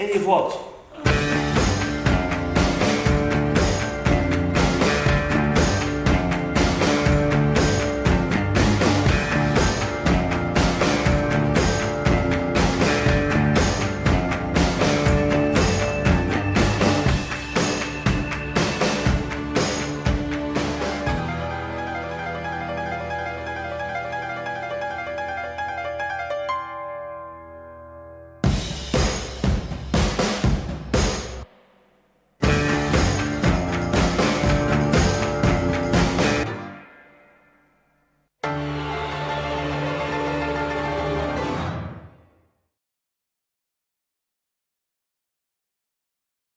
Any of what?